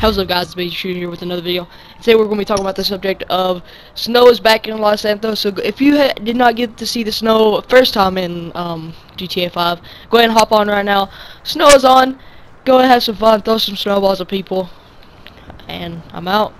How's up guys, it's me Shooter here with another video. Today we're going to be talking about the subject of snow is back in Los Santos. So if you did not get to see the snow first time in um, GTA 5, go ahead and hop on right now. Snow is on. Go and have some fun, throw some snowballs at people. And I'm out.